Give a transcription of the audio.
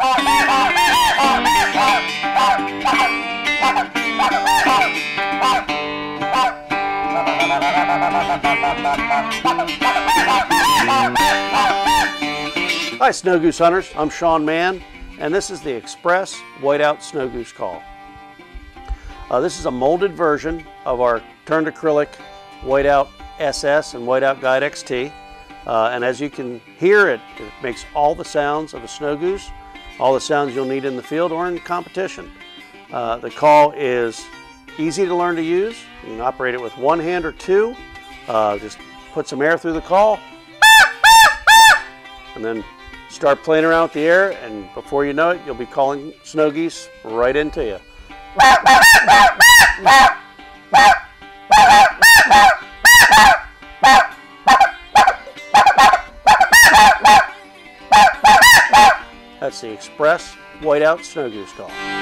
Hi, Snow Goose Hunters. I'm Sean Mann, and this is the Express White Out Snow Goose Call. Uh, this is a molded version of our turned acrylic White Out SS and White Out Guide XT. Uh, and as you can hear, it, it makes all the sounds of a snow goose, all the sounds you'll need in the field or in competition. Uh, the call is easy to learn to use. You can operate it with one hand or two. Uh, just put some air through the call, and then start playing around with the air, and before you know it, you'll be calling snow geese right into you. That's the Express White Out Snow Goose Call.